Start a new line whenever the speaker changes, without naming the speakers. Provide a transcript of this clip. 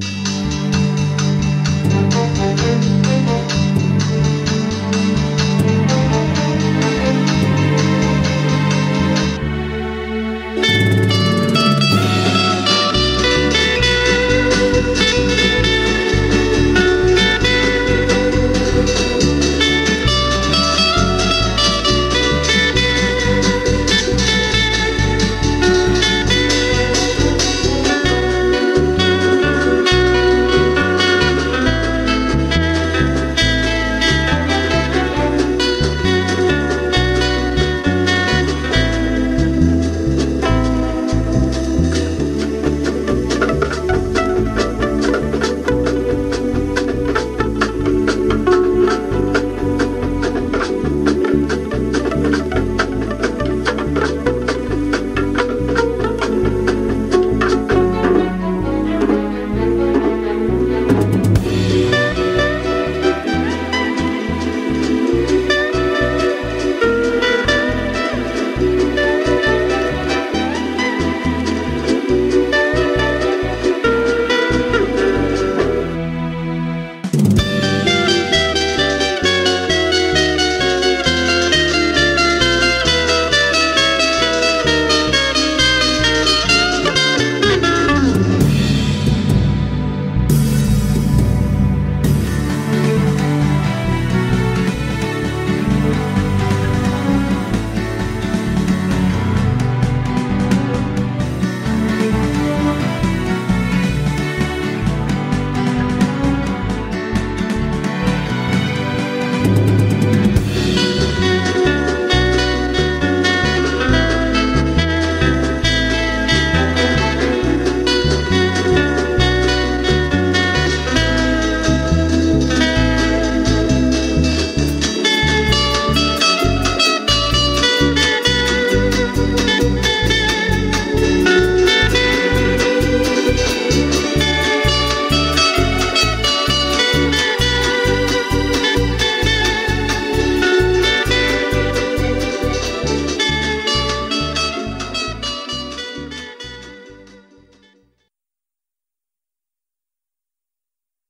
you.